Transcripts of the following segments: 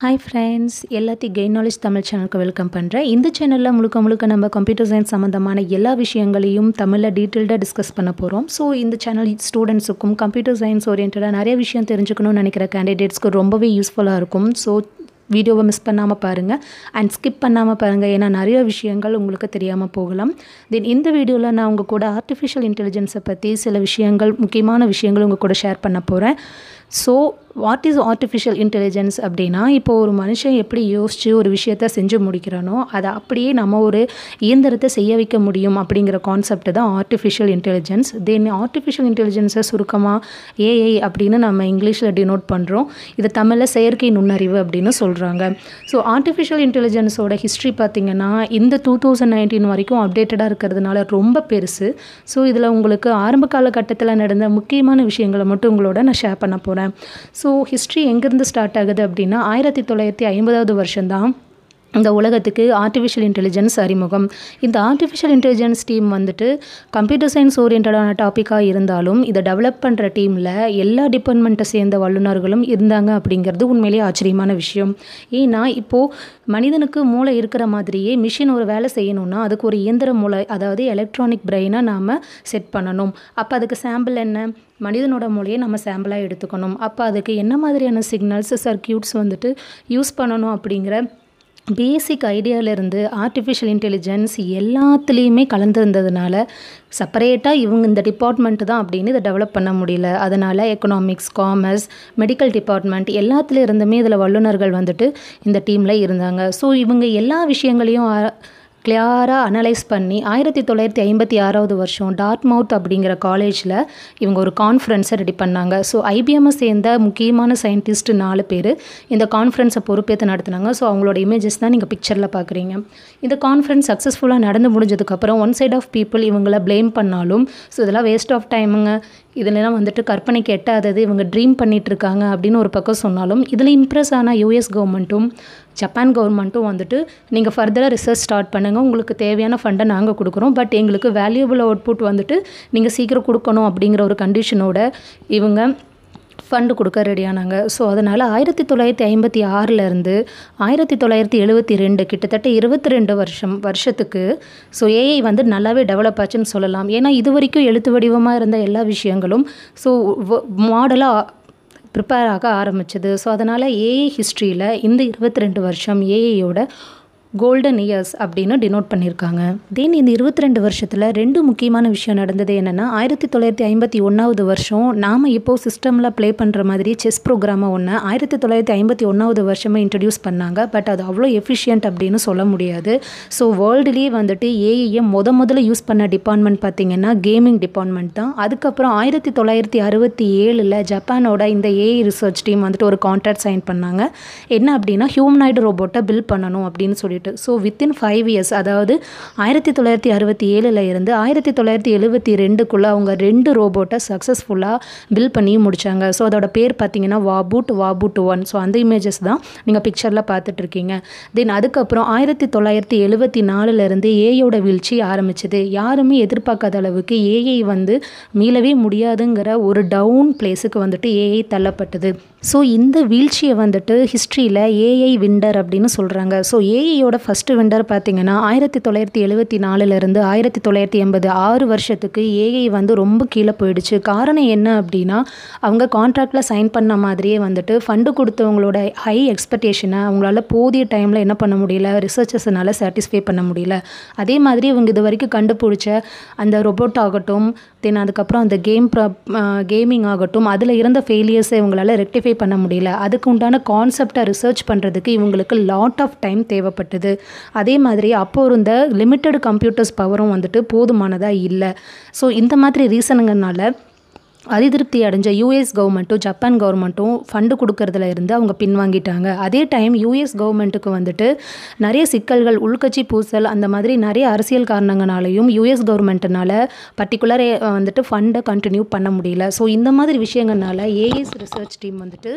Hi friends எல்லாத்தையும் gain knowledge Tamil சேனலுக்கு welcome பண்ணுறேன் இந்த சேனலில் முழுக்க முழுக்க நம்ம கம்ப்யூட்டர் சயின்ஸ் சம்மந்தமான எல்லா விஷயங்களையும் தமிழில் டீட்டெயில்டாக டிஸ்கஸ் பண்ண போகிறோம் ஸோ இந்த சேனல் ஸ்டூடெண்ட்ஸுக்கும் கம்ப்யூட்டர் சயின்ஸ் ஓரியன்டாக நிறைய விஷயம் தெரிஞ்சுக்கணும்னு நினைக்கிற கேண்டிடேட்ஸ்க்கு ரொம்பவே யூஸ்ஃபுல்லாக இருக்கும். ஸோ வீடியோவை மிஸ் பண்ணாமல் பாருங்கள் அண்ட் ஸ்கிப் பண்ணாமல் பாருங்கள் ஏன்னா நிறைய விஷயங்கள் உங்களுக்கு தெரியாமல் போகலாம். தென் இந்த வீடியோவில் நான் உங்கள் கூட ஆர்டிஃபிஷியல் இன்டெலிஜென்ஸை பற்றி சில விஷயங்கள் முக்கியமான விஷயங்கள் உங்கள் கூட ஷேர் பண்ண போகிறேன் so what is artificial intelligence அப்படின்னா இப்போ ஒரு மனுஷன் எப்படி யோசித்து ஒரு விஷயத்த செஞ்சு முடிக்கிறானோ அதை அப்படியே நம்ம ஒரு இயந்திரத்தை செய்ய வைக்க முடியும் அப்படிங்கிற கான்செப்ட் தான் ஆர்டிஃபிஷியல் இன்டெலிஜென்ஸ் தென் ஆர்டிஃபிஷியல் இன்டெலிஜென்ஸை சுருக்கமாக ஏஐ அப்படின்னு நம்ம இங்கிலீஷில் டினோட் பண்ணுறோம் இதை தமிழில் செயற்கை நுண்ணறிவு அப்படின்னு சொல்கிறாங்க ஸோ ஆர்டிஃபிஷியல் இன்டெலிஜென்ஸோட ஹிஸ்ட்ரி பார்த்திங்கன்னா இந்த டூ தௌசண்ட் நைன்டீன் வரைக்கும் அப்டேட்டடாக இருக்கிறதுனால ரொம்ப பெருசு. ஸோ இதில் உங்களுக்கு ஆரம்ப காலகட்டத்தில் நடந்த முக்கியமான விஷயங்களை மட்டும் உங்களோட நான் ஷேர் பண்ண போகிறேன் ஸோ ஹிஸ்ட்ரி எங்கேருந்து ஸ்டார்ட் ஆகுது அப்படின்னா ஆயிரத்தி தொள்ளாயிரத்தி ஐம்பதாவது வருஷம்தான். இந்த உலகத்துக்கு ஆர்டிஃபிஷியல் இன்டெலிஜென்ஸ் அறிமுகம். இந்த ஆர்டிஃபிஷியல் இன்டெலிஜென்ஸ் டீம் வந்துட்டு கம்ப்யூட்டர் சயின்ஸ் ஓரியன்டான டாப்பிக்காக இருந்தாலும் இதை டெவலப் பண்ணுற டீமில் எல்லா டிபார்ட்மெண்ட்டை சேர்ந்த வல்லுநர்களும் இருந்தாங்க அப்படிங்கிறது உண்மையிலேயே ஆச்சரியமான விஷயம். ஏன்னா இப்போது மனிதனுக்கு மூளை இருக்கிற மாதிரியே மிஷின் ஒரு வேலை செய்யணும்னா அதுக்கு ஒரு இயந்திர மூளை அதாவது எலக்ட்ரானிக் பிரெயினை நாம் செட் பண்ணணும். அப்போ அதுக்கு சாம்பிள் என்ன? மனிதனோட மூலையை நம்ம சாம்பிளாக எடுத்துக்கணும். அப்போ அதுக்கு என்ன மாதிரியான சிக்னல்ஸ் சர்க்கியூட்ஸ் வந்துட்டு யூஸ் பண்ணணும் அப்படிங்கிற பேசிக் ஐடியாவிலேருந்து ஆர்டிஃபிஷியல் இன்டெலிஜென்ஸ் எல்லாத்துலேயுமே கலந்துருந்ததுனால செப்பரேட்டாக இவங்க இந்த டிபார்ட்மெண்ட்டு தான் அப்படின்னு இதை டெவலப் பண்ண முடியல. அதனால் எக்கனாமிக்ஸ் காமர்ஸ் மெடிக்கல் டிபார்ட்மெண்ட் எல்லாத்துலேருந்துமே இதில் வல்லுநர்கள் வந்துட்டு இந்த டீமில் இருந்தாங்க. ஸோ இவங்க எல்லா விஷயங்களையும் கிளியராக அனலைஸ் பண்ணி ஆயிரத்தி தொள்ளாயிரத்தி ஐம்பத்தி ஆறாவது வருஷம் டார்ட்மவுத் அப்படிங்கிற காலேஜில் இவங்க ஒரு கான்ஃபரன்ஸை ரெடி பண்ணாங்க. ஸோ ஐபிஎம்மை சேர்ந்த முக்கியமான சயின்டிஸ்ட் நாலு பேர் இந்த கான்ஃபரன்ஸை பொறுப்பேற்று நடத்துனாங்க. ஸோ அவங்களோட இமேஜஸ் தான் நீங்கள் பிக்சரில் பார்க்குறீங்க இந்த கான்ஃபரன்ஸ் சக்ஸஸ்ஃபுல்லாக நடந்து முடிஞ்சதுக்கப்புறம் ஒன் சைட் ஆஃப் பீப்புள் இவங்கள ப்ளேம் பண்ணாலும் ஸோ இதெல்லாம் வேஸ்ட் ஆஃப் டைமுங்க இதுலலாம் வந்துட்டு கற்பனைக்கு எட்டாதது இவங்க ட்ரீம் பண்ணிகிட்டு இருக்காங்க அப்படின்னு ஒரு பக்கம் சொன்னாலும் இதில் இம்ப்ரெஸ் ஆன யூஎஸ் கவர்மெண்ட்டும் ஜப்பான் கவர்மெண்ட்டும் வந்துட்டு நீங்கள் ஃபர்தராக ரிசர்ச் ஸ்டார்ட் பண்ணுங்கள் உங்களுக்கு தேவையான ஃபண்டை நாங்கள் கொடுக்குறோம். பட் எங்களுக்கு வேல்யூபிள் அவுட்புட் வந்துட்டு நீங்கள் சீக்கிரம் கொடுக்கணும் அப்படிங்கிற ஒரு கண்டிஷனோட இவங்க ஃபண்டு கொடுக்க ரெடியானாங்க ஸோ அதனால் ஆயிரத்தி தொள்ளாயிரத்தி ஐம்பத்தி ஆறிலேருந்து ஆயிரத்தி தொள்ளாயிரத்தி எழுபத்தி ரெண்டு கிட்டத்தட்ட இருபத்தி ரெண்டு வருஷம் வருஷத்துக்கு ஸோ ஏஐ வந்து நல்லாவே டெவலப் ஆச்சுன்னு சொல்லலாம். ஏன்னா இது வரைக்கும் எழுத்து வடிவமாக இருந்த எல்லா விஷயங்களும் ஸோ மாடலாக ப்ரிப்பேர் ஆக ஆரம்பிச்சது. ஸோ அதனால் ஏஐ ஹிஸ்ட்ரியில் இந்த இருபத்தி ரெண்டு வருஷம் ஏஐயோட கோல்டன் இயர்ஸ் அப்படின்னு டினோட் பண்ணியிருக்காங்க தென் இந்த இருபத்தி ரெண்டு வருஷத்தில் ரெண்டு முக்கியமான விஷயம் நடந்தது என்னென்னா ஆயிரத்தி தொள்ளாயிரத்தி ஐம்பத்தி ஒன்றாவது வருஷம் நாம் இப்போது சிஸ்டமில் ப்ளே பண்ணுற மாதிரி செஸ் ப்ரோக்ராமை ஒன்று ஆயிரத்தி தொள்ளாயிரத்தி ஐம்பத்தி ஒன்றாவது வருஷமே இன்ட்ரடியூஸ் பண்ணாங்க. பட் அது அவ்வளோ எஃபிஷியன்ட் அப்படின்னு சொல்ல முடியாது. ஸோ வேர்ல்டுலேயே வந்துட்டு ஏஐயை முத முதல்ல யூஸ் பண்ண டிபார்ட்மெண்ட் பார்த்திங்கன்னா கேமிங் டிபார்ட்மெண்ட் தான். அதுக்கப்புறம் ஆயிரத்தி தொள்ளாயிரத்தி அறுபத்தி ஏழில் ஜப்பானோட இந்த ஏஐ ரிசர்ச் டீம் வந்துட்டு ஒரு கான்ட்ராக்ட் சைன் பண்ணாங்க. என்ன அப்படின்னா ஹியூமனாய்டு ரோபோட்டை பில் பண்ணணும் அப்படின்னு சொல்லிட்டு சொல்லிட்டு ஸோ வித்தின் ஃபைவ் இயர்ஸ் அதாவது ஆயிரத்தி தொள்ளாயிரத்தி அறுபத்தி ஏழில் இருந்து ஆயிரத்தி தொள்ளாயிரத்தி எழுபத்தி ரெண்டுக்குள்ளே அவங்க ரெண்டு ரோபோட்டை சக்ஸஸ்ஃபுல்லாக பில் பண்ணி முடித்தாங்க ஸோ அதோட பேர் பார்த்தீங்கன்னா வாபூட் வாபூட் ஒன் ஸோ அந்த இமேஜஸ் தான் நீங்கள் பிக்சரில் பார்த்துட்ருக்கீங்க தென் அதுக்கப்புறம் ஆயிரத்தி தொள்ளாயிரத்தி எழுபத்தி நாலுலேருந்து ஏஐயோட வீழ்ச்சி ஆரம்பிச்சது. யாருமே எதிர்பார்க்காத அளவுக்கு ஏஐ வந்து மீளவே முடியாதுங்கிற ஒரு டவுன் பிளேஸுக்கு வந்துட்டு ஏஐ தள்ளப்பட்டது. ஸோ இந்த வீழ்ச்சியை வந்துட்டு ஹிஸ்ட்ரியில் ஏஐ விண்டர் அப்படின்னு சொல்கிறாங்க ஸோ ஏஐயோட ஃபஸ்ட்டு விண்டர் பார்த்தீங்கன்னா ஆயிரத்தி தொள்ளாயிரத்தி எழுபத்தி நாலுலேருந்து ஆயிரத்தி தொள்ளாயிரத்தி எண்பது ஆறு வருஷத்துக்கு ஏஐ வந்து ரொம்ப கீழே போயிடுச்சு. காரணம் என்ன அப்படின்னா அவங்க கான்ட்ராக்டில் சைன் பண்ண மாதிரியே வந்துட்டு ஃபண்டு கொடுத்தவங்களோட ஹை எக்ஸ்பெக்டேஷனை அவங்களால போதிய டைமில் என்ன பண்ண முடியல ரிசர்ச்சர்ஸ்னால சாட்டிஸ்ஃபை பண்ண முடியல. அதே மாதிரி இவங்க இது வரைக்கும் கண்டுபிடிச்ச அந்த ரொபோட் ஆகட்டும் தென் அதுக்கப்புறம் அந்த கேம் ப்ரா கேமிங் ஆகட்டும் அதில் இருந்த ஃபெயிலியர்ஸை இவங்களால ரெக்டிஃபை பண்ண முடியல. அதுக்கு உண்டான கான்செப்டை ரிசர்ச் பண்ணுறதுக்கு இவங்களுக்கு லாட் ஆஃப் டைம் தேவைப்பட்டது. அதே மாதிரி அப்போ இருந்த லிமிட்டெட் கம்ப்யூட்டர்ஸ் பவரும் வந்துட்டு போதுமானதாக இல்லை. ஸோ இந்த மாதிரி ரீசனுங்கனால அதிருப்தி அடைஞ்ச யூஎஸ் கவர்மெண்ட்டும் ஜப்பான் கவர்மெண்ட்டும் ஃபண்டு கொடுக்கறதுல இருந்து அவங்க பின்வாங்கிட்டாங்க. அதே டைம் யூஎஸ் கவர்மெண்ட்டுக்கு வந்துட்டு நிறைய சிக்கல்கள் உள்கட்சி பூசல் அந்த மாதிரி நிறைய அரசியல் காரணங்களாலையும் யூஎஸ் கவர்மெண்ட்டுனால பர்டிகுலர் வந்துட்டு ஃபண்டை கண்டினியூ பண்ண முடியல. ஸோ இந்த மாதிரி விஷயங்கள்னால ஏஎஸ் ரிசர்ச் டீம் வந்துட்டு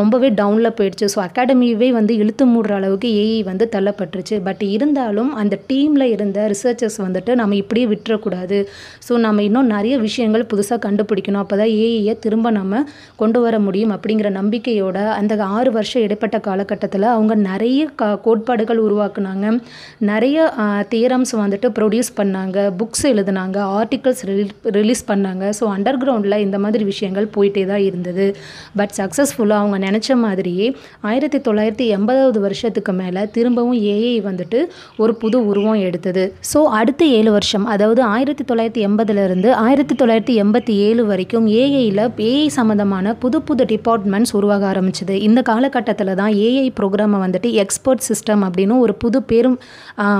ரொம்பவே டவுனில் போயிடுச்சு. ஸோ அகாடமியவே வந்து இழுத்து மூடுற அளவுக்கு ஏஐ வந்து தள்ளப்பட்டுருச்சு. பட் இருந்தாலும் அந்த டீமில் இருந்த ரிசர்ச்சர்ஸ் வந்துட்டு நம்ம இப்படியே விட்டுறக்கூடாது. ஸோ நம்ம இன்னும் நிறைய விஷயங்கள் புதுசாக கண்டுபிடிக்கணும். அப்போ தான் ஏஐயை திரும்ப நம்ம கொண்டு வர முடியும் அப்படிங்கிற நம்பிக்கையோட அந்த ஆறு வருஷம் இடைப்பட்ட காலகட்டத்தில் அவங்க நிறைய க கோட்பாடுகள் உருவாக்குனாங்க. நிறைய தியரம்ஸ் வந்துட்டு ப்ரொடியூஸ் பண்ணாங்க. புக்ஸ் எழுதுனாங்க. ஆர்டிகல்ஸ் ரிலீஸ் பண்ணாங்க. ஸோ அண்டர் கிரவுண்டில் இந்த மாதிரி விஷயங்கள் போயிட்டே தான் இருந்தது. பட் சக்ஸஸ்ஃபுல்லாக அவங்க நினச்ச மாதிரியே ஆயிரத்தி தொள்ளாயிரத்தி எண்பதாவது வருஷத்துக்கு மேலே திரும்பவும் ஏஐ வந்துட்டு ஒரு புது உருவம் எடுத்தது. ஸோ அடுத்த ஏழு வருஷம் அதாவது ஆயிரத்தி தொள்ளாயிரத்தி எண்பதுலேருந்து ஆயிரத்தி தொள்ளாயிரத்தி எண்பத்தி ஏழு வரைக்கும் ஏஐயில் ஏஐ சம்மந்தமான புது புது டிபார்ட்மெண்ட்ஸ் உருவாக ஆரம்பிச்சது. இந்த காலகட்டத்தில் தான் ஏஐ ப்ரோக்ராமை வந்துட்டு எக்ஸ்பர்ட் சிஸ்டம் அப்படின்னு ஒரு புது பேரும்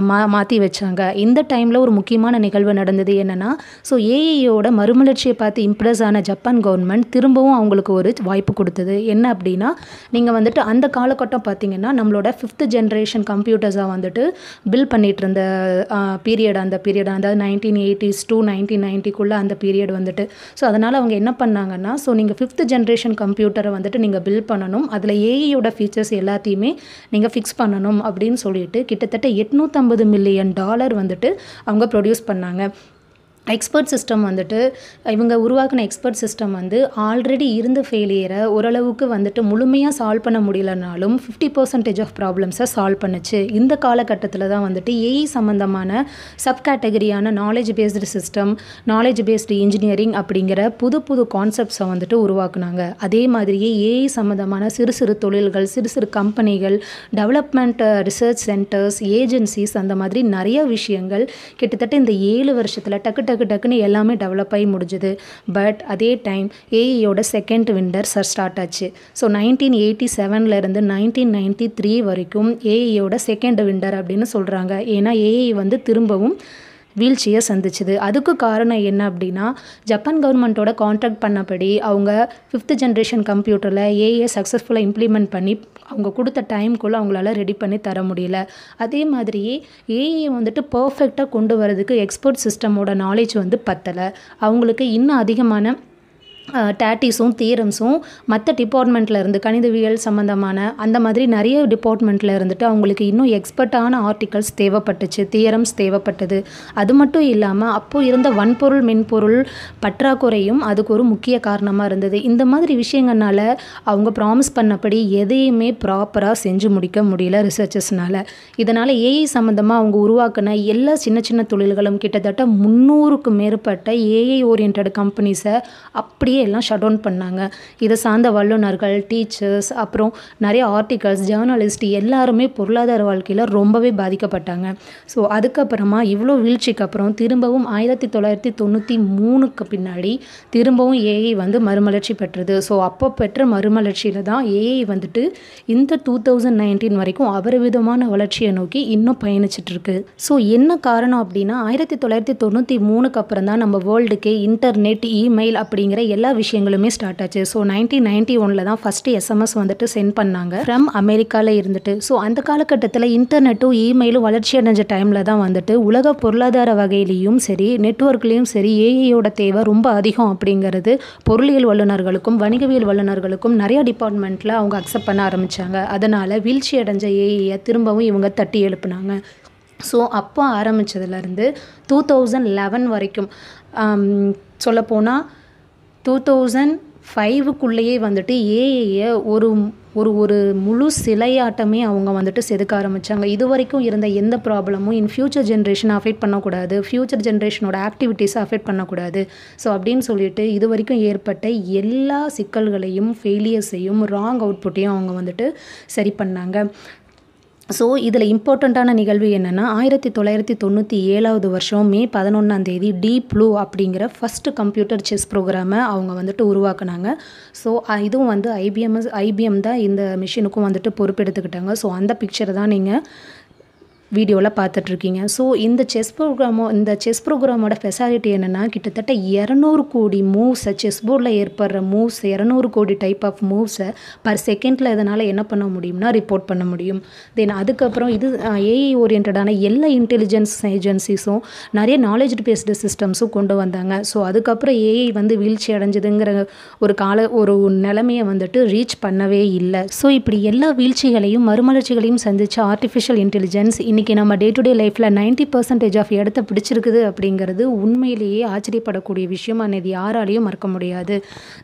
மா மாற்றி வச்சாங்க. இந்த டைமில் ஒரு முக்கியமான நிகழ்வு நடந்தது என்னென்னா ஸோ ஏஐயோட மறுமலர்ச்சியை பார்த்து இம்ப்ரெஸ் ஆன ஜப்பான் கவர்மெண்ட் திரும்பவும் அவங்களுக்கு ஒரு வாய்ப்பு கொடுத்தது. என்ன அப்படின்னா நீங்கள் வந்துட்டு அந்த காலகட்டம் பார்த்தீங்கன்னா நம்மளோட ஃபிஃப்த் ஜென்ரேஷன் கம்ப்யூட்டர்ஸாக வந்துட்டு பில் பண்ணிகிட்டு இருந்த பீரியட் அந்த பீரியட் அதாவது நைன்டீன் எயிட்டிஸ் டூ நைன்டீன் நைன்ட்டிக்குள்ளே அந்த பீரியட் வந்துட்டு. ஸோ அதனால் அவங்க என்ன பண்ணாங்கன்னா ஸோ நீங்கள் ஃபிஃப்த் ஜென்ரேஷன் கம்ப்யூட்டரை வந்துட்டு நீங்கள் பில் பண்ணணும். அதில் ஏஐயோட ஃபீச்சர்ஸ் எல்லாத்தையுமே நீங்கள் ஃபிக்ஸ் பண்ணணும் அப்படின்னு சொல்லிட்டு கிட்டத்தட்ட எட்நூற்றம்பது மில்லியன் டாலர் வந்துட்டு அவங்க ப்ரொடியூஸ் பண்ணாங்க. எக்ஸ்பர்ட் சிஸ்டம் வந்துட்டு இவங்க உருவாக்கின எக்ஸ்பர்ட் சிஸ்டம் வந்து ஆல்ரெடி இருந்த ஃபெயிலியரை ஓரளவுக்கு வந்துட்டு முழுமையாக சால்வ் பண்ண முடியலனாலும் ஃபிஃப்டி பர்சன்டேஜ் ஆஃப் ப்ராப்ளம்ஸை சால்வ் பண்ணுச்சு. இந்த காலகட்டத்தில் தான் வந்துட்டு ஏஐ சம்மந்தமான sub கேட்டகரியான knowledge based system knowledge based engineering அப்படிங்கிற புது புது கான்செப்ட்ஸை வந்துட்டு உருவாக்குனாங்க. அதே மாதிரியே ஏஐ சம்மந்தமான சிறு சிறு தொழில்கள் சிறு சிறு கம்பெனிகள் டெவலப்மெண்ட் ரிசர்ச் சென்டர்ஸ் ஏஜென்சிஸ் அந்த மாதிரி நிறைய விஷயங்கள் கிட்டத்தட்ட இந்த ஏழு வருஷத்தில் டக்கு டக்கு டக்குன்னு எல்லாமே டெவலப் ஆகி முடிஞ்சுது. பட் அதே டைம் ஏஐயோட செகண்ட் விண்டர் சார் ஸ்டார்ட் ஆச்சு. ஸோ நைன்டீன் எயிட்டி செவன்லேருந்து நைன்டீன் நைன்ட்டி த்ரீ வரைக்கும் ஏஐயோட செகண்ட் விண்டர் அப்படின்னு சொல்கிறாங்க ஏன்னா ஏஐ வந்து திரும்பவும் வீழ்ச்சியை சந்திச்சுது. அதுக்கு காரணம் என்ன அப்படின்னா ஜப்பான் கவர்மெண்ட்டோட கான்ட்ராக்ட் பண்ணபடி அவங்க ஃபிஃப்த் ஜென்ரேஷன் கம்ப்யூட்டரில் ஏஏ சக்ஸஸ்ஃபுல்லாக இம்ப்ளிமெண்ட் பண்ணி அவங்க கொடுத்த டைம்குள்ளே அவங்களால ரெடி பண்ணி தர முடியல. அதே மாதிரியே ஏஐ வந்துட்டு பர்ஃபெக்டாக கொண்டு வரதுக்கு எக்ஸ்போர்ட் சிஸ்டமோட நாலேஜ் வந்து பத்தலை. அவங்களுக்கு இன்னும் அதிகமான டேட்டிஸும் தியரம்ஸும் மற்ற டிபார்ட்மெண்ட்டில் இருந்து கணிதவியல் சம்மந்தமான அந்த மாதிரி நிறைய டிபார்ட்மெண்ட்டில் இருந்துட்டு அவங்களுக்கு இன்னும் எக்ஸ்பர்ட்டான ஆர்டிகல்ஸ் தேவைப்பட்டுச்சு தியரம்ஸ் தேவைப்பட்டது. அது மட்டும் இல்லாமல் அப்போது இருந்த வன்பொருள் மென்பொருள் பற்றாக்குறையும் அதுக்கு ஒரு முக்கிய காரணமாக இருந்தது. இந்த மாதிரி விஷயங்கள்னால அவங்க ப்ராமிஸ் பண்ணபடி எதையுமே ப்ராப்பராக செஞ்சு முடிக்க முடியல ரிசர்ச்சஸ்னால் இதனால் ஏஐ சம்மந்தமாக அவங்க உருவாக்கின எல்லா சின்ன சின்ன தொழில்களும் கிட்டத்தட்ட முந்நூறுக்கு மேற்பட்ட ஏஐ ஓரியன்ட் கம்பெனிஸை அப்படியே எல்லாம் ஷட் டவுன் பண்ணாங்க. இதை சார்ந்த வல்லுநர்கள் டீச்சர்ஸ் அப்புறம் நிறைய ஆர்டிகல்ஸ் ஜேர்னலிஸ்ட் எல்லாருமே பொருளாதார வாழ்க்கையில் ரொம்பவே பாதிக்கப்பட்டாங்க. ஸோ அதுக்கப்புறமா இவ்வளோ வீழ்ச்சிக்கு அப்புறம் திரும்பவும் ஆயிரத்தி தொள்ளாயிரத்தி தொண்ணூற்றி மூணுக்கு பின்னாடி திரும்பவும் ஏஐ வந்து மறுமலர்ச்சி பெற்றது. ஸோ அப்போ பெற்ற மறுமலர்ச்சியில் தான் ஏஐ வந்துட்டு இந்த டூ தௌசண்ட் நைன்டீன் வரைக்கும் அபரிவிதமான வளர்ச்சியை நோக்கி இன்னும் பயணிச்சிட்ருக்கு ஸோ என்ன காரணம் அப்படின்னா ஆயிரத்தி தொள்ளாயிரத்தி தொண்ணூற்றி மூணுக்கு அப்புறம் தான் நம்ம வேர்ல்டுக்கே இன்டர்நெட் இமெயில் அப்படிங்கிற எல்லா எல்லா விஷயங்களுமே ஸ்டார்ட் ஆச்சு. ஸோ நைன்டீன் நைன்டி ஒனில் தான் ஃபஸ்ட்டு எஸ்எம்எஸ் வந்துட்டு சென்ட் பண்ணாங்க. ஃப்ரம் அமெரிக்காவில் இருந்துட்டு. ஸோ அந்த காலகட்டத்தில் இன்டர்நெட்டும் இமெயிலும் வளர்ச்சி அடைஞ்ச டைமில் தான் வந்துட்டு உலக பொருளாதார வகையிலையும் சரி நெட்ஒர்க்லேயும் சரி ஏஐயோட தேவை ரொம்ப அதிகம் அப்படிங்கிறது பொருளியல் வல்லுநர்களுக்கும் வணிகவியல் வல்லுநர்களுக்கும் நிறைய டிபார்ட்மெண்ட்டில் அவங்க அக்செப்ட் பண்ண ஆரம்பித்தாங்க அதனால் வீழ்ச்சி அடைஞ்ச ஏஐயை திரும்பவும் இவங்க தட்டி எழுப்புனாங்க. ஸோ அப்போ ஆரம்பித்ததுலேருந்து டூ தௌசண்ட் லெவன் வரைக்கும் சொல்லப்போனால் டூ தௌசண்ட் ஃபைவுக்குள்ளேயே வந்துட்டு ஏஐயை ஒரு ஒரு ஒரு முழு சிலையாட்டமே அவங்க வந்துட்டு செதுக்க ஆரம்பித்தாங்க இது வரைக்கும் இருந்த எந்த ப்ராப்ளமும் இன் ஃப்யூச்சர் ஜென்ரேஷனை அஃபெக்ட் பண்ணக்கூடாது. ஃப்யூச்சர் ஜென்ரேஷனோட ஆக்டிவிட்டீஸை அஃபெக்ட் பண்ணக்கூடாது. ஸோ அப்படின்னு சொல்லிட்டு இது வரைக்கும் ஏற்பட்ட எல்லா சிக்கல்களையும் ஃபெயிலியர்ஸையும் ராங் அவுட்புட்டையும் அவங்க வந்துட்டு சரி பண்ணாங்க. ஸோ இதில் இம்பார்ட்டண்ட்டான நிகழ்வு என்னென்னா ஆயிரத்தி தொள்ளாயிரத்தி தொண்ணூற்றி ஏழாவது வருஷம் மே பதினொன்றாம் தேதி டீப் ப்ளூ அப்படிங்கிற ஃபஸ்ட்டு கம்ப்யூட்டர் செஸ் ப்ரோக்ராமை அவங்க வந்துட்டு உருவாக்குனாங்க. ஸோ இதுவும் வந்து ஐபிஎம் ஐபிஎம் தான் இந்த மிஷினுக்கும் வந்துட்டு பொறுப்பெடுத்துக்கிட்டாங்க. ஸோ அந்த பிக்சரை தான் நீங்கள் வீடியோவில் பார்த்துட்ருக்கீங்க ஸோ இந்த செஸ் ப்ரோக்ராமோ இந்த செஸ் ப்ரோக்ராமோட ஃபெசாலிட்டி என்னென்னா கிட்டத்தட்ட இரநூறு கோடி மூவ்ஸை செஸ் போர்டில் ஏற்படுற மூவ்ஸ் இரநூறு கோடி டைப் ஆஃப் மூவ்ஸை பர் செகண்டில் இதனால் என்ன பண்ண முடியும்னா ரிப்போர்ட் பண்ண முடியும். தென் அதுக்கப்புறம் இது ஏஐ ஓரியன்டான எல்லா இன்டெலிஜென்ஸ் ஏஜென்சிஸும் நிறைய நாலேஜ் பேஸ்டு சிஸ்டம்ஸும் கொண்டு வந்தாங்க. ஸோ அதுக்கப்புறம் ஏஐ வந்து வீழ்ச்சி அடைஞ்சதுங்கிற ஒரு கால ஒரு நிலைமையை வந்துட்டு ரீச் பண்ணவே இல்லை. ஸோ இப்படி எல்லா வீழ்ச்சிகளையும் மறுமலர்ச்சிகளையும் சந்தித்த ஆர்டிஃபிஷியல் இன்டெலிஜென்ஸ் இன்றைக்கி நம்ம டே டு டே லைஃப்பில் நைன்ட்டி பர்சன்டேஜ் ஆஃப் இடத்த பிடிச்சிருக்குது அப்படிங்கிறது உண்மையிலேயே ஆச்சரியப்படக்கூடிய விஷயம் அது யாராலையும் மறக்க முடியாது.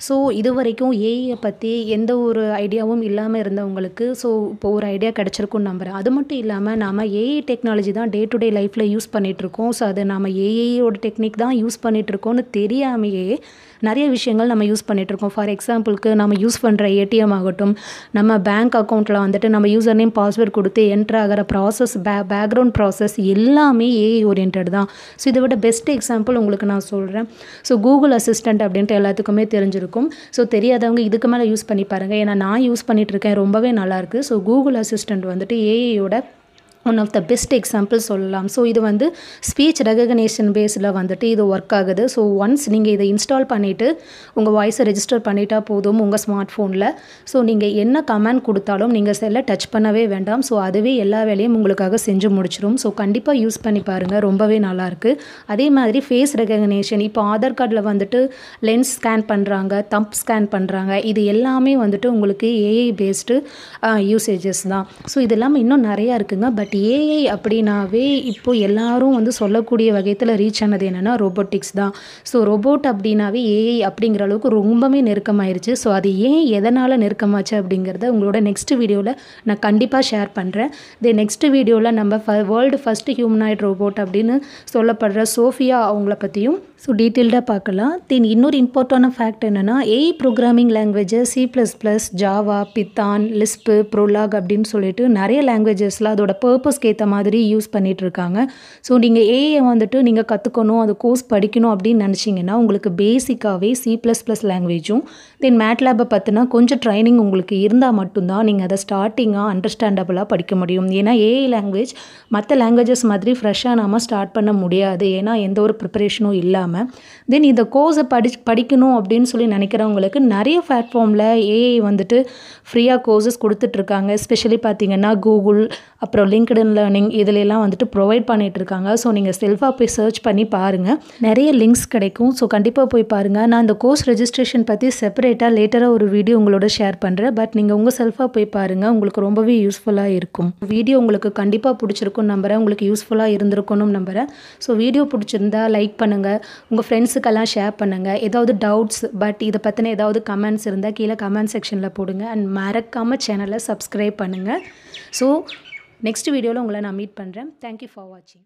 ஸோ இது வரைக்கும் ஏஐயை பற்றி எந்த ஒரு ஐடியாவும் இல்லாமல் இருந்தவங்களுக்கு ஸோ இப்போ ஒரு ஐடியா கிடச்சிருக்குன்னு நம்புகிறேன் அது மட்டும் இல்லாமல் நாம் ஏஐ டெக்னாலஜி தான் டே டு டே லைஃப்பில் யூஸ் பண்ணிகிட்ருக்கோம் ஸோ அது நம்ம ஏஐயோட டெக்னிக் தான் யூஸ் பண்ணிகிட்ருக்கோன்னு தெரியாமையே நிறைய விஷயங்கள் நம்ம யூஸ் பண்ணிகிட்ருக்கோம் ஃபார் எக்ஸாம்பிளுக்கு நம்ம யூஸ் பண்ணுற ஏடிஎம் ஆகட்டும் நம்ம பேங்க் அக்கௌண்ட்டில் வந்துட்டு நம்ம யூசர் நேம் பாஸ்வேர்ட் கொடுத்து என்ட்ரு ஆகிற ப்ராசஸ் பே பேக்ரவுண்ட் ப்ராசஸ் எல்லாமே ஏஐ ஓரியன்ட் தான். ஸோ இதை விட பெஸ்ட் எக்ஸாம்பிள் உங்களுக்கு நான் சொல்கிறேன் ஸோ கூகுள் அசிஸ்டண்ட் அப்படின்ட்டு எல்லாத்துக்குமே தெரிஞ்சிருக்கும். ஸோ தெரியாதவங்க இதுக்கு மேலே யூஸ் பண்ணி பாருங்கள் ஏன்னா நான் யூஸ் பண்ணிகிட்ருக்கேன் ரொம்பவே நல்லாயிருக்கு ஸோ கூகுள் அசிஸ்டண்ட் வந்துட்டு ஏஐயோட one of the best example சொல்லலாம். ஸோ இது வந்து ஸ்பீச் ரெகக்னேஷன் பேஸில் வந்துட்டு இது ஒர்க் ஆகுது. ஸோ ஒன்ஸ் நீங்கள் இதை இன்ஸ்டால் பண்ணிவிட்டு உங்கள் வாய்ஸை ரெஜிஸ்டர் பண்ணிட்டா போதும் உங்கள் ஸ்மார்ட் ஃபோனில் ஸோ நீங்கள் என்ன கமெண்ட் கொடுத்தாலும் நீங்கள் செல்லை டச் பண்ணவே வேண்டாம். ஸோ அதுவே எல்லா வேலையும் உங்களுக்காக செஞ்சு முடிச்சிடும் ஸோ கண்டிப்பாக யூஸ் பண்ணி பாருங்கள் ரொம்பவே நல்லாயிருக்கு அதே மாதிரி ஃபேஸ் ரெகக்னேஷன் இப்போ ஆதார் கார்டில் வந்துட்டு லென்ஸ் ஸ்கேன் பண்ணுறாங்க தம்ப் ஸ்கேன் பண்ணுறாங்க இது எல்லாமே வந்துட்டு உங்களுக்கு ஏஐ பேஸ்டு யூசேஜஸ் தான். ஸோ இது இல்லாமல் இன்னும் நிறையா இருக்குங்க. பட் பட் ஏஐ அப்படின்னாவே இப்போது எல்லாரும் வந்து சொல்லக்கூடிய வகையில் ரீச் ஆனது என்னென்னா ரோபோட்டிக்ஸ் தான். ஸோ ரோபோட் அப்படின்னாவே ஏஐ அப்படிங்கிற அளவுக்கு ரொம்பவே நெருக்கமாயிருச்சு. ஸோ அது ஏன் எதனால் நெருக்கமாச்சு அப்படிங்கிறத உங்களோட நெக்ஸ்ட் வீடியோவில் நான் கண்டிப்பாக ஷேர் பண்ணுறேன் தென் நெக்ஸ்ட் வீடியோவில் நம்ம ஃப வேர்ல்டு ஃபஸ்ட்டு ஹியூமனாய்ட் ரோபோட் அப்படின்னு சொல்லப்படுற சோஃபியா அவங்கள பற்றியும் ஸோ டீட்டெயில்டாக பார்க்கலாம். தென் இன்னொரு இம்பார்ட்டான ஃபேக்ட் என்னென்னா AI programming languages C plus plus Java Python Lisp Prolog அப்படின்னு சொல்லிட்டு நிறைய லாங்குவேஜஸ்லாம் அதோட பர்பஸ்க்கு ஏற்ற மாதிரி யூஸ் பண்ணிகிட்டு இருக்காங்க. ஸோ நீங்கள் ஏஐ வந்துட்டு நீங்கள் கற்றுக்கணும் அது கோர்ஸ் படிக்கணும் அப்படின்னு நினச்சிங்கன்னா உங்களுக்கு பேசிக்காகவே சி ப்ளஸ் ப்ளஸ் லாங்குவேஜும் தென் மேட்லேபை பற்றினா கொஞ்சம் ட்ரைனிங் உங்களுக்கு இருந்தால் மட்டும்தான் நீங்கள் அதை ஸ்டார்டிங்காக அண்டர்ஸ்டாண்டபுளாக படிக்க முடியும். ஏன்னா ஏஐ லாங்குவேஜ் மற்ற லாங்குவேஜஸ் மாதிரி ஃப்ரெஷ்ஷாக நாம் ஸ்டார்ட் பண்ண முடியாது. ஏன்னா எந்த ஒரு ப்ரிப்பரேஷனும் இல்லாமல் தென் இந்த கோர்ஸை படி படிக்கணும் அப்படின்னு சொல்லி நினைக்கிறவங்களுக்கு நிறைய பிளாட்ஃபார்மில் ஏஐ வந்துட்டு ஃப்ரீயாக கோர்சஸ் கொடுத்துட்ருக்காங்க ஸ்பெஷலி பார்த்தீங்கன்னா கூகுள் அப்புறம் லிங்க்டின் லேர்னிங் இதிலெல்லாம் வந்துட்டு ப்ரொவைட் பண்ணிகிட்ருக்காங்க ஸோ நீங்கள் செல்ஃபாக போய் சர்ச் பண்ணி பாருங்கள் நிறைய லிங்க்ஸ் கிடைக்கும். ஸோ கண்டிப்பாக போய் பாருங்கள் நான் அந்த கோர்ஸ் ரெஜிஸ்ட்ரேஷன் பற்றி செப்பரேட்டாக லேட்டராக ஒரு வீடியோ உங்களோட ஷேர் பண்ணுறேன் பட் நீங்கள் உங்கள் செல்ஃபாக போய் பாருங்கள் உங்களுக்கு ரொம்பவே யூஸ்ஃபுல்லாக இருக்கும். வீடியோ உங்களுக்கு கண்டிப்பாக பிடிச்சிருக்கும் நம்புகிறேன் உங்களுக்கு யூஸ்ஃபுல்லாக இருந்திருக்கணும் நம்புகிறேன் ஸோ வீடியோ பிடிச்சிருந்தா லைக் பண்ணுங்கள் உங்கள் ஃப்ரெண்ட்ஸுக்கெல்லாம் ஷேர் பண்ணுங்கள் ஏதாவது டவுட்ஸ் பட் இதை பற்றின ஏதாவது கமெண்ட்ஸ் இருந்தால் கீழே கமெண்ட் செக்ஷனில் போடுங்க. அண்ட் மறக்காமல் சேனலை சப்ஸ்கிரைப் பண்ணுங்கள் ஸோ நெக்ஸ்ட் வீடியோவில் உங்களை நான் மீட் பண்ணுறேன் தேங்க்யூ ஃபார் வாட்சிங்